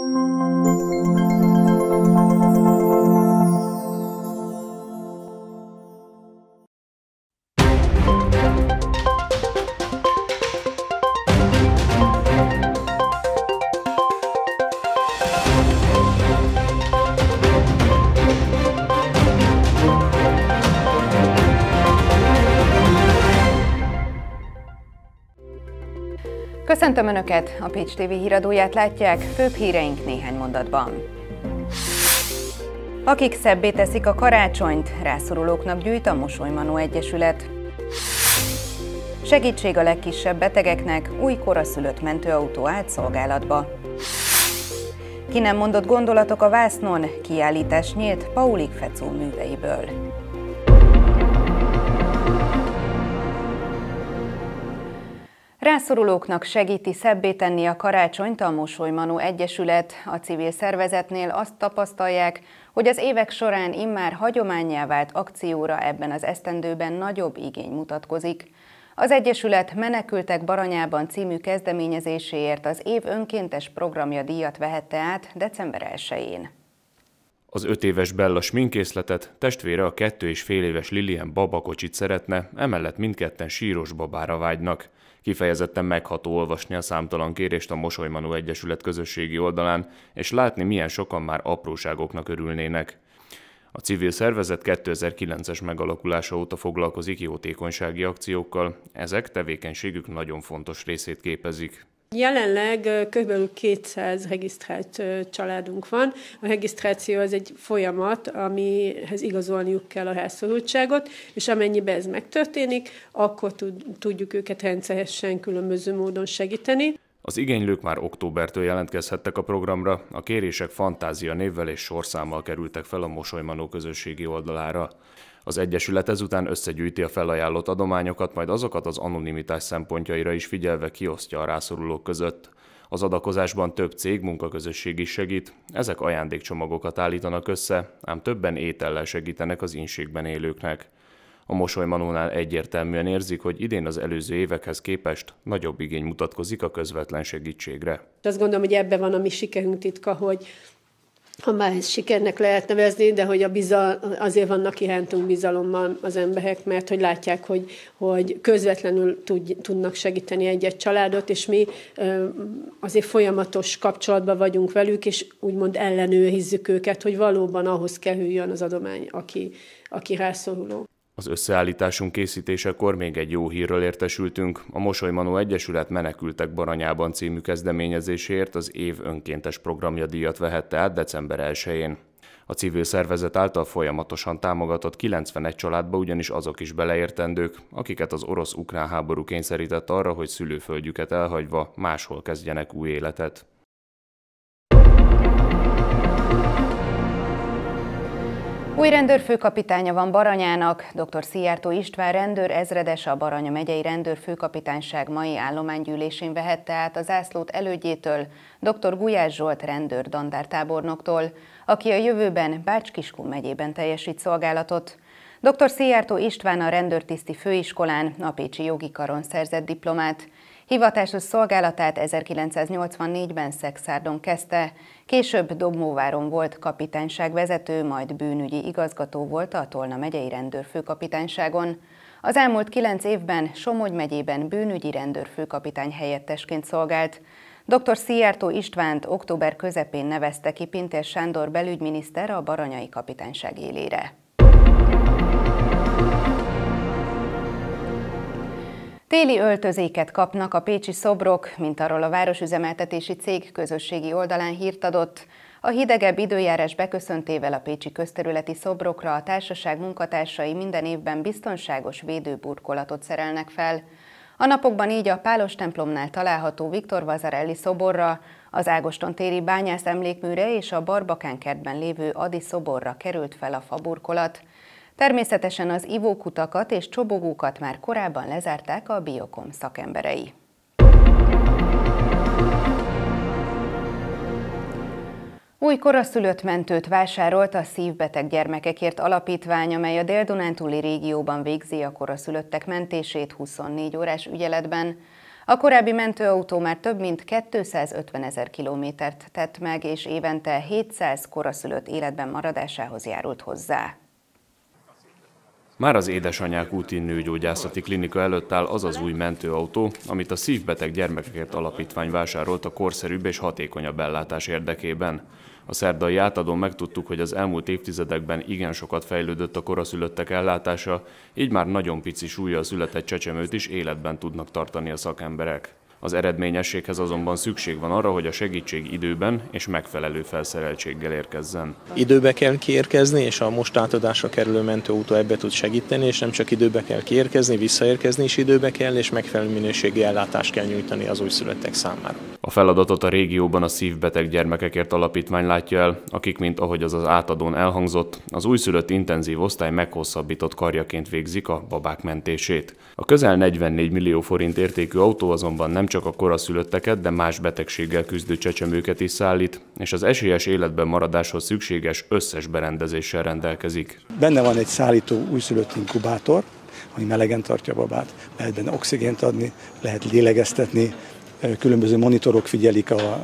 Música Köszöntöm Önöket! A Pécs TV híradóját látják, főbb híreink néhány mondatban. Akik szebbé teszik a karácsonyt, rászorulóknak gyűjt a Mosolymanó Egyesület. Segítség a legkisebb betegeknek, új koraszülött mentőautó állt szolgálatba. Ki nem mondott gondolatok a vásznon, kiállítás nyílt Paulik Fecó műveiből. Rászorulóknak segíti szebbé tenni a karácsonyt a Mosolymanó Egyesület. A civil szervezetnél azt tapasztalják, hogy az évek során immár hagyományá vált akcióra ebben az esztendőben nagyobb igény mutatkozik. Az Egyesület Menekültek Baranyában című kezdeményezéséért az év önkéntes programja díjat vehette át december 1-én. Az öt éves Bella sminkészletet, testvére a kettő és fél éves Lilian babakocsit szeretne, emellett mindketten síros babára vágynak. Kifejezetten megható olvasni a számtalan kérést a Mosolymanó Egyesület közösségi oldalán, és látni, milyen sokan már apróságoknak örülnének. A civil szervezet 2009-es megalakulása óta foglalkozik jótékonysági akciókkal, ezek tevékenységük nagyon fontos részét képezik. Jelenleg kb. 200 regisztrált családunk van. A regisztráció az egy folyamat, amihez igazolniuk kell a rászorultságot, és amennyiben ez megtörténik, akkor tudjuk őket rendszeresen különböző módon segíteni. Az igénylők már októbertől jelentkezhettek a programra, a kérések fantázia névvel és sorszámmal kerültek fel a Mosolymanó közösségi oldalára. Az Egyesület ezután összegyűjti a felajánlott adományokat, majd azokat az anonimitás szempontjaira is figyelve kiosztja a rászorulók között. Az adakozásban több cég munkaközösség is segít, ezek ajándékcsomagokat állítanak össze, ám többen étellel segítenek az inségben élőknek. A mosolymanónál egyértelműen érzik, hogy idén az előző évekhez képest nagyobb igény mutatkozik a közvetlen segítségre. Azt gondolom, hogy ebben van a mi sikerünk titka, hogy ha már ezt sikernek lehet nevezni, de hogy a bizal, azért vannak irántunk bizalommal az emberek, mert hogy látják, hogy, hogy közvetlenül tud, tudnak segíteni egy-egy családot, és mi azért folyamatos kapcsolatban vagyunk velük, és úgymond ellenőrizzük őket, hogy valóban ahhoz kerüljön az adomány, aki, aki rászoruló. Az összeállításunk készítésekor még egy jó hírről értesültünk. A Mosolymanó Egyesület Menekültek Baranyában című kezdeményezéséért az év önkéntes programja díjat vehette át december 1-én. A civil szervezet által folyamatosan támogatott 91 családba ugyanis azok is beleértendők, akiket az orosz-ukrán háború kényszerített arra, hogy szülőföldjüket elhagyva máshol kezdjenek új életet. Új rendőrfőkapitánya van Baranyának, dr. Szijjártó István rendőr ezredes a Baranya megyei rendőrfőkapitányság mai állománygyűlésén vehette át a zászlót elődjétől, dr. Gulyás Zsolt rendőr dandártábornoktól, aki a jövőben Bács-Kiskun megyében teljesít szolgálatot. Dr. Szijjártó István a rendőrtiszti főiskolán a Pécsi jogi karon szerzett diplomát. Hivatásos szolgálatát 1984-ben Szexárdon kezdte, később Dobmóváron volt kapitányság vezető, majd bűnügyi igazgató volt a Tolna megyei rendőrfőkapitányságon. Az elmúlt kilenc évben Somogy megyében bűnügyi rendőrfőkapitány helyettesként szolgált. Dr. Szijjártó Istvánt október közepén nevezte ki Pintér Sándor belügyminiszter a Baranyai kapitányság élére. Téli öltözéket kapnak a pécsi szobrok, mint arról a városüzemeltetési cég közösségi oldalán hírt adott. A hidegebb időjárás beköszöntével a pécsi közterületi szobrokra a társaság munkatársai minden évben biztonságos védőburkolatot szerelnek fel. A napokban így a Pálos templomnál található Viktor Vazarelli szoborra, az Ágoston téri bányász emlékműre és a Barbakán kertben lévő Adi szoborra került fel a faburkolat. Természetesen az ivókutakat és csobogókat már korábban lezárták a Biokom szakemberei. Új koraszülött mentőt vásárolt a Szívbeteg Gyermekekért Alapítvány, amely a Dél-Dunántúli régióban végzi a koraszülöttek mentését 24 órás ügyeletben. A korábbi mentőautó már több mint 250 ezer kilométert tett meg, és évente 700 koraszülött életben maradásához járult hozzá. Már az édesanyák úti nőgyógyászati klinika előtt áll az az új mentőautó, amit a Szívbeteg Gyermekekért Alapítvány vásárolt a korszerűbb és hatékonyabb ellátás érdekében. A szerdai átadón megtudtuk, hogy az elmúlt évtizedekben igen sokat fejlődött a koraszülöttek ellátása, így már nagyon pici súlya a született csecsemőt is életben tudnak tartani a szakemberek. Az eredményességhez azonban szükség van arra, hogy a segítség időben és megfelelő felszereltséggel érkezzen. Időbe kell kiérkezni, és a most átadásra kerülő mentőautó ebbe tud segíteni, és nem csak időbe kell kiérkezni, visszaérkezni is időbe kell, és megfelelő minőségi ellátást kell nyújtani az újszülöttek számára. A feladatot a régióban a Szívbeteg Gyermekekért Alapítvány látja el, akik, mint ahogy az az átadón elhangzott, az újszülött intenzív osztály meghosszabbított karjaként végzik a babák mentését. A közel 44 millió forint értékű autó azonban nem csak a koraszülötteket, de más betegséggel küzdő csecsemőket is szállít, és az esélyes életben maradáshoz szükséges összes berendezéssel rendelkezik. Benne van egy szállító újszülött inkubátor, ami melegen tartja a babát, lehet benne oxigént adni, lehet lélegeztetni, különböző monitorok figyelik a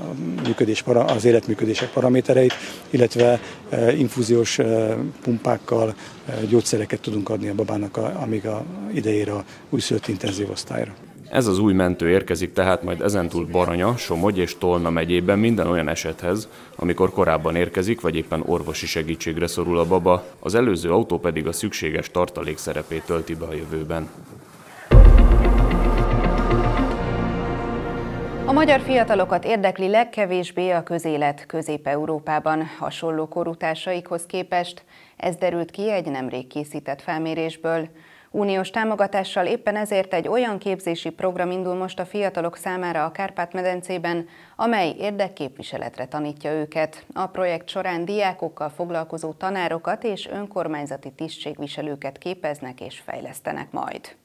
működés, az életműködések paramétereit, illetve infúziós pumpákkal gyógyszereket tudunk adni a babának, amíg a idejére a újszülött intenzív osztályra. Ez az új mentő érkezik tehát majd ezentúl Baranya, Somogy és Tolna megyében minden olyan esethez, amikor korábban érkezik, vagy éppen orvosi segítségre szorul a baba, az előző autó pedig a szükséges tartalék szerepét tölti be a jövőben. A magyar fiatalokat érdekli legkevésbé a közélet Közép-Európában hasonló korútársaikhoz képest. Ez derült ki egy nemrég készített felmérésből. Uniós támogatással éppen ezért egy olyan képzési program indul most a fiatalok számára a Kárpát-medencében, amely érdekképviseletre tanítja őket. A projekt során diákokkal foglalkozó tanárokat és önkormányzati tisztségviselőket képeznek és fejlesztenek majd.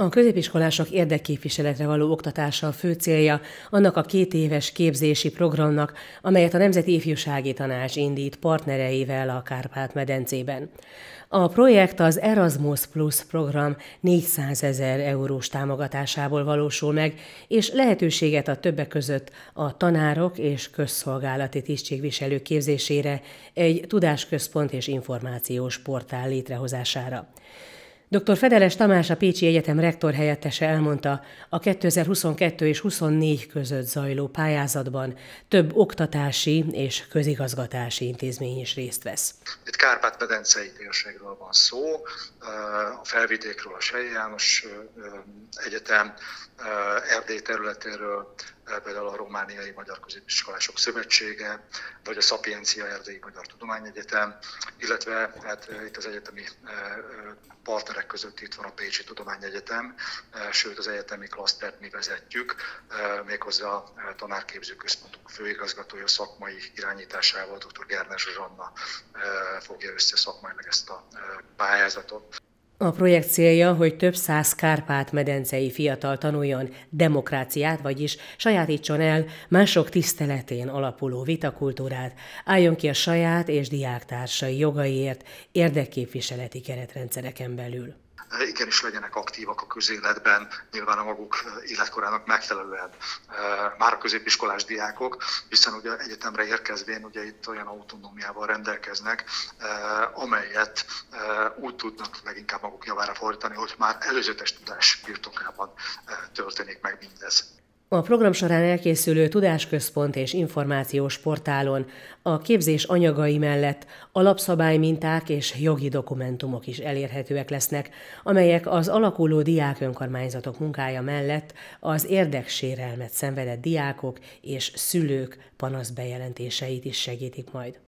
A középiskolások érdekképviseletre való oktatása a fő célja annak a két éves képzési programnak, amelyet a Nemzeti Ifjúsági Tanács indít partnereivel a Kárpát-medencében. A projekt az Erasmus Plus program 400 ezer eurós támogatásából valósul meg, és lehetőséget ad többek között a tanárok és közszolgálati tisztségviselők képzésére, egy tudásközpont és információs portál létrehozására. Dr. Fedeles Tamás, a Pécsi Egyetem rektor helyettese elmondta, a 2022 és 24 között zajló pályázatban több oktatási és közigazgatási intézmény is részt vesz. Itt Kárpát-medencei térségről van szó, a felvidékről a Sej János Egyetem, Erdély területéről, például a Romániai Magyar Középiskolások Szövetsége, vagy a Szapiencia Erdélyi Magyar Tudományegyetem, illetve hát itt az egyetemi partnerek között itt van a Pécsi Tudományegyetem, sőt az egyetemi klasztert mi vezetjük, méghozzá a tanárképző központunk főigazgatója szakmai irányításával, dr. Gerner Zsuzsanna fogja össze szakmailag ezt a pályázatot. A projekt célja, hogy több száz Kárpát-medencei fiatal tanuljon demokráciát, vagyis sajátítson el mások tiszteletén alapuló vitakultúrát, álljon ki a saját és diáktársai jogaiért érdekképviseleti keretrendszereken belül igenis legyenek aktívak a közéletben, nyilván a maguk életkorának megfelelően már a középiskolás diákok, hiszen ugye egyetemre érkezvén ugye itt olyan autonómiával rendelkeznek, amelyet úgy tudnak leginkább maguk javára fordítani, hogy már előzetes tudás birtokában történik meg mindez. A program során elkészülő tudásközpont és információs portálon a képzés anyagai mellett alapszabályminták és jogi dokumentumok is elérhetőek lesznek, amelyek az alakuló diák önkormányzatok munkája mellett az érdeksérelmet szenvedett diákok és szülők panaszbejelentéseit is segítik majd.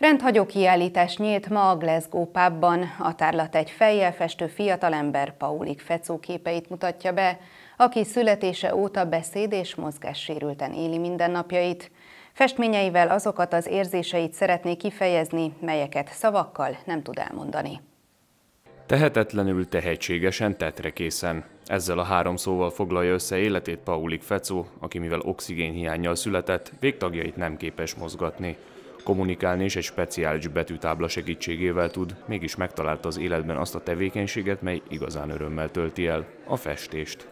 Rendhagyó kiállítás nyílt ma a Glasgow pubban. A tárlat egy fejjel festő fiatalember Paulik Fecó képeit mutatja be, aki születése óta beszéd és mozgássérülten éli mindennapjait. Festményeivel azokat az érzéseit szeretné kifejezni, melyeket szavakkal nem tud elmondani. Tehetetlenül tehetségesen tetre készen. Ezzel a három szóval foglalja össze életét Paulik Fecó, aki mivel oxigénhiányjal született, végtagjait nem képes mozgatni. Kommunikálni is egy speciális betűtábla segítségével tud, mégis megtalálta az életben azt a tevékenységet, mely igazán örömmel tölti el, a festést.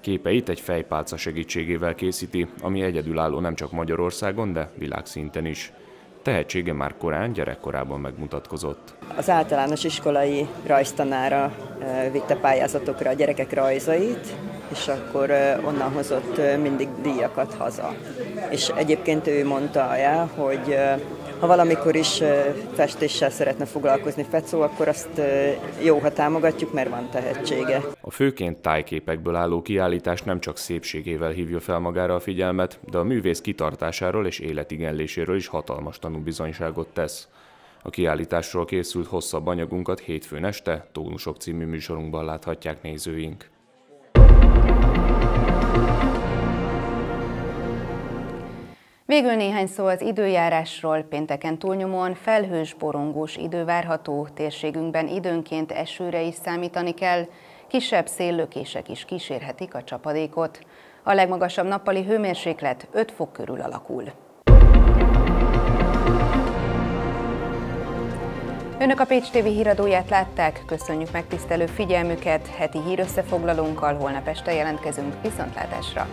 Képeit egy fejpálca segítségével készíti, ami egyedülálló nem csak Magyarországon, de világszinten is. Tehetsége már korán, gyerekkorában megmutatkozott. Az általános iskolai rajztanára vitte pályázatokra a gyerekek rajzait, és akkor onnan hozott mindig díjakat haza. És egyébként ő mondta el, hogy ha valamikor is festéssel szeretne foglalkozni Fecó, akkor azt jó, ha támogatjuk, mert van tehetsége. A főként tájképekből álló kiállítás nem csak szépségével hívja fel magára a figyelmet, de a művész kitartásáról és életigenléséről is hatalmas tanúbizonyságot tesz. A kiállításról készült hosszabb anyagunkat hétfőn este Tónusok című műsorunkban láthatják nézőink. Végül néhány szó az időjárásról. Pénteken túlnyomóan felhős, borongós idő várható, térségünkben időnként esőre is számítani kell, kisebb széllökések is kísérhetik a csapadékot. A legmagasabb nappali hőmérséklet 5 fok körül alakul. Önök a Pécs TV híradóját látták, köszönjük megtisztelő figyelmüket, heti hírösszefoglalónkkal holnap este jelentkezünk viszontlátásra.